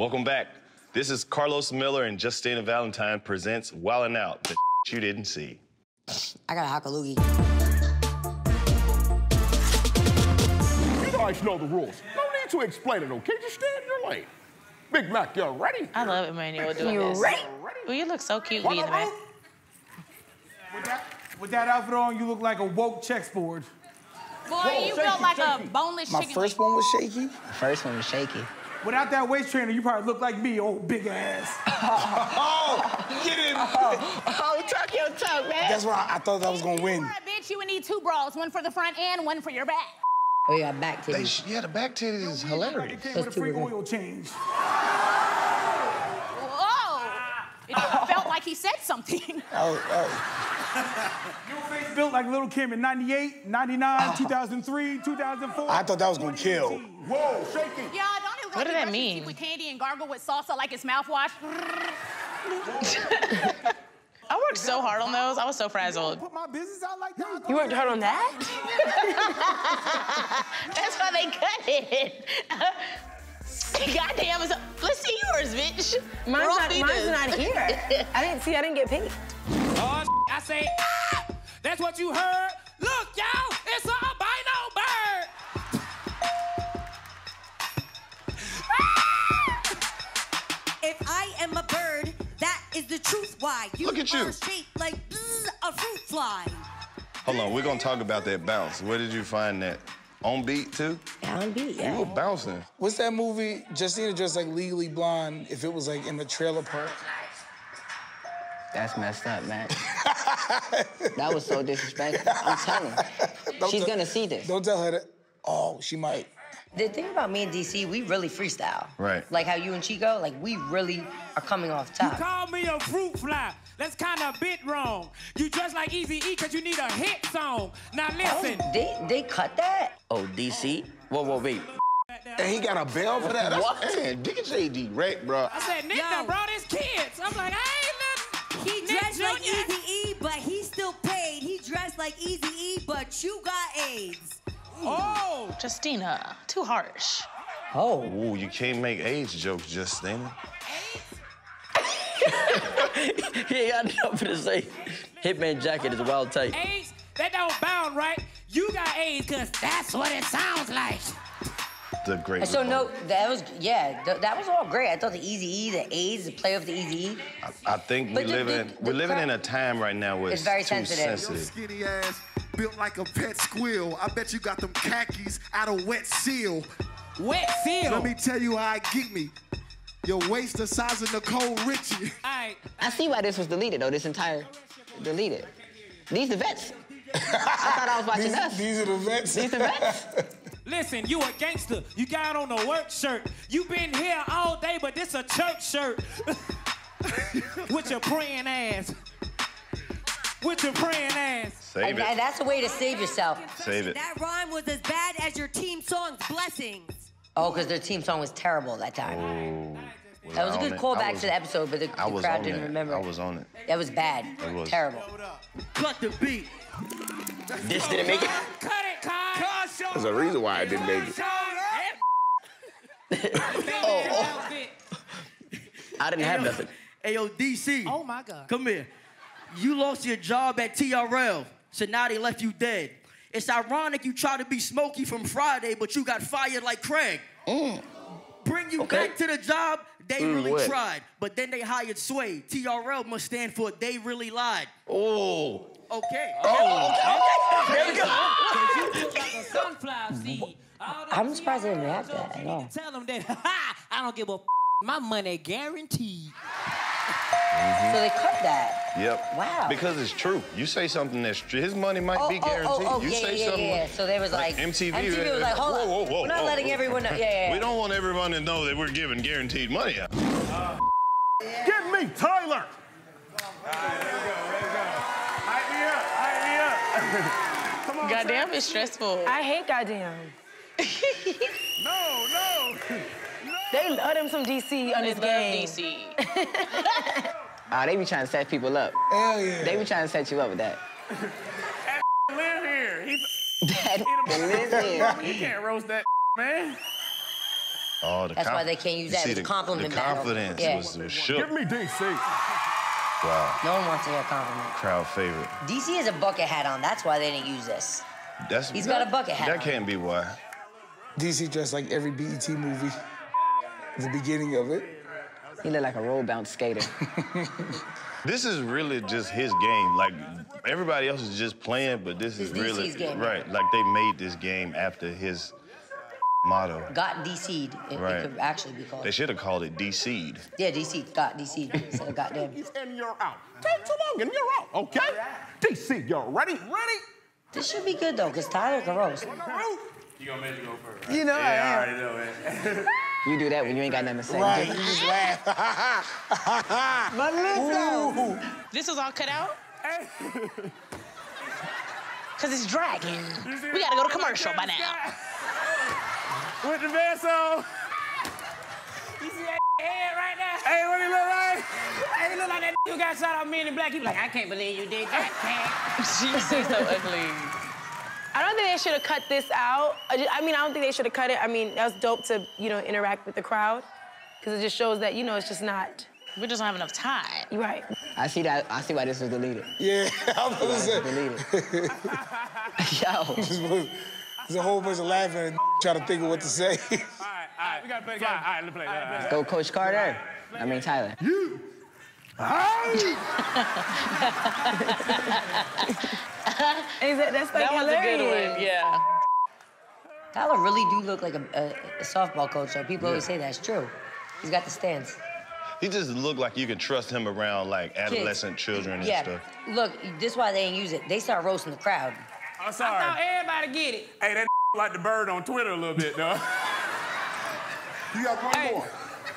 Welcome back. This is Carlos Miller and Justina Valentine presents Wild 'N Out, the you didn't see. I got a hockaloogie. You guys know the rules. No need to explain it, okay? Just stay in your lane. Big Mac, you all ready? I love Emmanuel doing You this. ready? Well, you look so cute being in the back. With that, with that outfit on, you look like a woke chessboard. Boy, you shaky, built like shaky. a boneless My chicken. first one was shaky. The First one was shaky. Without that waist trainer, you probably look like me, old big ass. Oh, get in. Oh, oh, talk your talk, man. That's why I thought I was gonna If win. you a bitch, you would need two bras, one for the front and one for your back. Oh, you got back titties. sh- yeah, the back titties is hilarious. it came Those with a two free were good. oil change. Whoa! It felt like he said something. Oh, oh. Your face built like Lil' Kim in 98, 99, 2003, 2004. I thought that was gonna kill. Whoa, shaky. Yeah, don't it What did brush that mean? teeth with candy and gargle with salsa like it's mouthwash? I worked so hard on those. I was so frazzled. Put my business out like that. You worked hard on that? That's why they cut it. Goddamn, it's a, let's see yours, bitch. Mine's, We're all not, feeders. mine's not here. I didn't see, I didn't get paid. Oh, I say, ah! That's what you heard. Look, y'all, the truth. Why you Look at you. are shaped like bzz, a fruit fly. Hold on, we're gonna talk about that bounce. Where did you find that? On beat too? On beat, yeah. You were bouncing. What's that movie? Justina dressed like Legally Blonde. If it was like in the trailer park. That's messed up, man. that was so disrespectful. I'm telling you. She's gonna see this. Don't tell her that. Oh, she might. The thing about me and DC, we really freestyle. Right. Like how you and Chico, like we really are coming off top. You call me a fruit fly. That's kind of a bit wrong. You dress like Easy E because you need a hit song. Now oh, listen. Oh, they they cut that? Oh, DC? Whoa, whoa, wait. And he got a bell for that? That's- What? Man, DJ D-Wrek, bro. I said, Nick Yo. done brought his kids. I'm like, I ain't nothing. He Nick dressed like Jr. Easy E, but he still paid. He dressed like Easy E, but you got AIDS. Oh, Justina, too harsh. Oh. Ooh, you can't make age jokes, Justina. He ain't got nothing to say. Hitman jacket is wild tight. AIDS, that don't bound right. You got AIDS because that's what it sounds like. The great. So no, that was yeah, th- that was all great. I thought the Easy E, the A's, the play of the Easy E. I think But we the- live the- in the we're living in a time right now where It's it's, very too sensitive. sensitive. Skinny ass, built like a pet squirrel. I bet you got them khakis out of wet seal. Wet seal. Let me tell you how I get me. Your waist the size of Nicole Richie. All right. I see why this was deleted though. This entire deleted. These the vets. I thought I was watching These, us. these are the vets. These the vets. Listen, you a gangster. You got on a work shirt. You been here all day, but this a church shirt. With your praying ass. With your praying ass. Save And, it. and that's a way to save yourself. Save it. That rhyme was as bad as your team song's blessings. Oh, because their team song was terrible that time. Was That was a good it? callback to the episode, but the, the crowd didn't it. remember. I was on it. That was bad. It was. Terrible. Cut the beat. This didn't make it. Cut it, Kai. There's a reason why I didn't make it. Oh, I didn't have nothing. Hey, yo, DC. Oh my God. Come here. You lost your job at TRL, so now they left you dead. It's ironic you tried to be Smokey from Friday, but you got fired like Craig. Bring you Okay. back to the job, they Mm, really what? tried. But then they hired Sway. TRL must stand for They Really Lied. Oh. Okay. There we go. I'm surprised they didn't TRL have that jokes, at you all. Tell them that ha, I don't give a f- my money guaranteed. So they cut that. Yep. Wow. Because it's true. You say something that's true. His money might Oh, be oh, guaranteed. oh, oh, you yeah, say yeah, something. yeah, yeah. So they was like, MTV. MTV was like, hold whoa, up. Whoa, whoa, We're not whoa, letting whoa. everyone know. Yeah, yeah, yeah. We don't want everyone to know that we're giving guaranteed money out. Give me Tyler. Goddamn, it's stressful. I hate goddamn. No, no. no. They love them some DC on They this love game. DC. Oh, ah, they be trying to set people up. Hell yeah. They be trying to set you up with that. Live here. He's That live here. You can't roast that man. Oh, the That's why they can't use that. see It was the, compliment The battle. confidence Yeah. was, was shook. Give me DC. Wow, No one wants to hear a compliment. crowd favorite. DC has a bucket hat on. That's why they didn't use this. That's He's got a bucket hat That on. can't be why. DC dressed like every BET movie. The beginning of it. He looked like a roll bounce skater. This is really just his game. Like everybody else is just playing, but this is This is really DC's game. right. Like they made this game after his motto. got DC'd. It, it could actually be called. They should have called it DC'd. Yeah, DC got DC instead of goddamn. And you're out. Take too long and you're out, okay? DC, you're ready? Ready? This should be good though, because Tyler can roast. You gonna make me go first, right? You know I yeah, am. I already know it. You do that when you ain't got nothing to say. Right, Just- you just laugh. But listen. This was all cut out? Cause it's dragging. We gotta go to commercial by now. With the vest on. You see that head right there? Hey, what he look like? Hey, he look like that who got shot out Men in Black. He be like, I can't believe you did that, Cat. She's so ugly. I don't think they should have cut this out. I, ju- I mean, I don't think they should have cut it. I mean, that was dope to, you know, interact with the crowd. Because it just shows that, you know, it's just not. We just don't have enough time. Right. I see that. I see why this was deleted. Yeah, I was gonna say. Deleted. Yo. There's a whole bunch of laughing and trying to think of what to say. all right, all right. we gotta play the game. All right, let's play. All right, Let's go, Coach Carter. I mean Tyler. You. Is that, that's like That was a good one, yeah. Tyler really do look like a, a, a softball coach, so people always say that's true. He's got the stance. He just looked like you can trust him around like adolescent children and yeah. stuff. Look, this is why they ain't use it. They start roasting the crowd. I'm sorry. I thought everybody get it. Hey, that like the bird on Twitter a little bit, though. you got one Hey, more.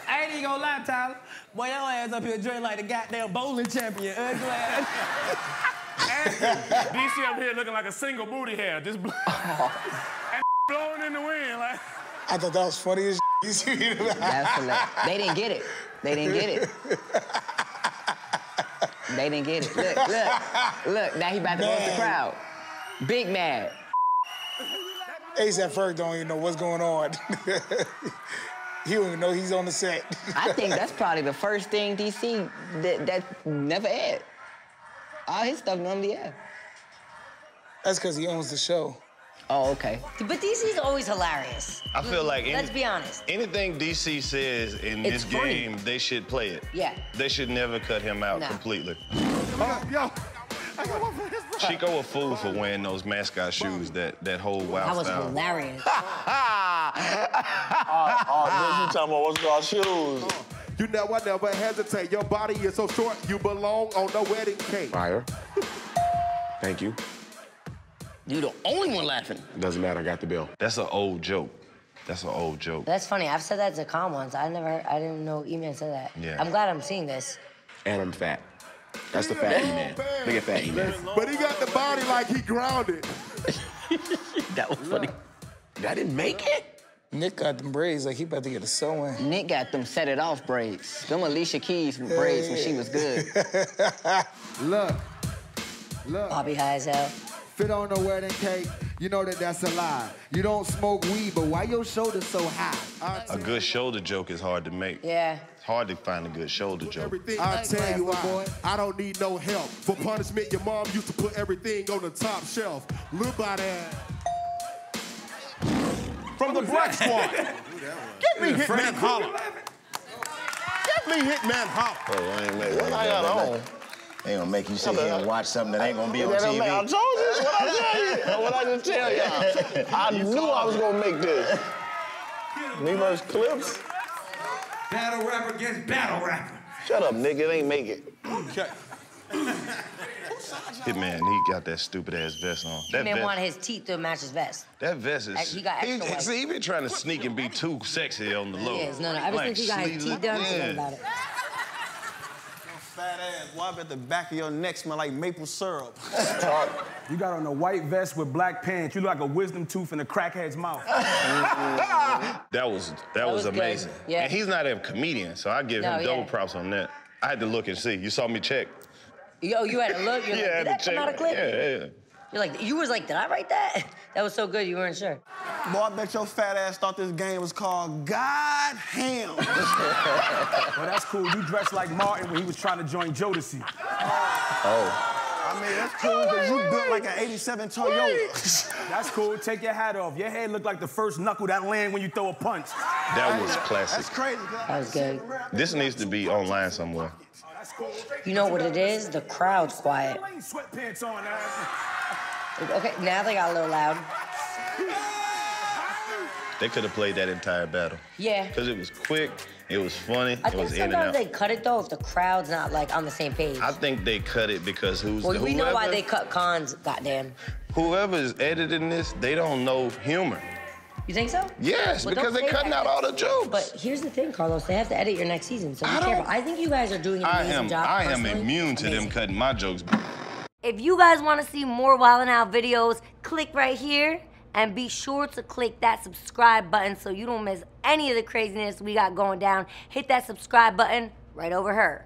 I ain't even gonna lie, Tyler. Boy, your ass up here drinking like the goddamn bowling champion. Ugly ass. DC up here looking like a single booty hair, just bl- and blowing in the wind. Like, I thought that was funny as you see That's hilarious. They didn't get it. They didn't get it. They didn't get it. Look, look, look. Now he about to roast the crowd. Big mad. ASAP Ferg don't even know what's going on. he don't even know he's on the set. I think that's probably the first thing DC that, that never aired. Ah, All his stuff normally air. That's because he owns the show. Oh, okay. But DC's always hilarious. I feel like Let's be honest. Anything DC says in It's this free. game, they should play it. Yeah. They should never cut him out No. completely. yo, I got one for his Chico a fool for wearing those mascot shoes that that whole wild That was style. hilarious. oh, oh, this you talking about what's called shoes. You never, never hesitate. Your body is so short, you belong on the wedding cake. Fire. Thank you. You the only one laughing. Doesn't matter, I got the bill. That's an old joke. That's an old joke. That's funny. I've said that to Khan once. I never, I didn't know E-Man said that. Yeah. I'm glad I'm seeing this. And I'm fat. That's the fat E-Man. Look at fat E-Man. But he got the body like he grounded. That was funny. I didn't make it. Nick got them braids like he about to get a sew-in. Nick got them set it off braids. Them Alicia Keys braids when she was good. Look, look. Bobby high as hell. Fit on the wedding cake, you know that that's a lie. You don't smoke weed, but why your shoulders so high? A good shoulder joke is hard to make. Yeah. It's hard to find a good shoulder joke. I'll tell you what, boy, I don't need no help. For punishment, your mom used to put everything on the top shelf. Look by that. From the Black Squad. Get me Hitman Holla. Get me Hitman Holla. Oh, I ain't make what I got on. Ain't gonna make you sit here and watch something that ain't gonna be on TV. don't make- I told you what I tell you. What I just tell y'all. I knew I was gonna make this. Me versus Clips. Battle rapper against battle rapper. Shut up, nigga. It ain't make it. Okay. Hitman, he got that stupid ass vest on. That E-Man vest, wanted his teeth to match his vest. that vest is. He got extra white. see, he been trying to sneak and be too sexy on the low. He is. No, no. Ever Like, since he got his teeth done, yeah. about it. Fat ass. Why at the back of your neck smell like maple syrup? You got on a white vest with black pants. You look like a wisdom tooth in a crackhead's mouth. That was that, was, was good. amazing. Yeah. And he's not a comedian, so I give No, him double yeah. props on that. I had to look and see. You saw me check. Yo, you had a look. You're yeah, I like, had did that come out of clip? Yeah, yeah. You're like, you was like, did I write that? That was so good, you weren't sure. Boy, I bet your fat ass thought this game was called God Ham. well, that's cool. You dressed like Martin when he was trying to join Jodeci. Oh. I mean, that's cool because you built like an 87 Toyota. That's cool. Take your hat off. Your head looked like the first knuckle that land when you throw a punch. That was classic. That's crazy. That was good. This needs to be online somewhere. You know what it is? The crowd's quiet. Sweatpants on now. Okay, now they got a little loud. They could have played that entire battle. Yeah. Because it was quick, it was funny, I it think was in and sometimes out. they cut it though if the crowd's not like on the same page. I think they cut it because who's well, the, we know why whoever- they cut cons. Goddamn. Whoever is editing this, they don't know humor. You think so? Yes, Well, because they're cutting that. out all the jokes. But here's the thing, Carlos. They have to edit your next season, so be I careful. I think you guys are doing an I am job. I am immune to them cutting my jokes. If you guys want to see more Wild 'N Out videos, click right here and be sure to click that subscribe button so you don't miss any of the craziness we got going down. Hit that subscribe button right over here.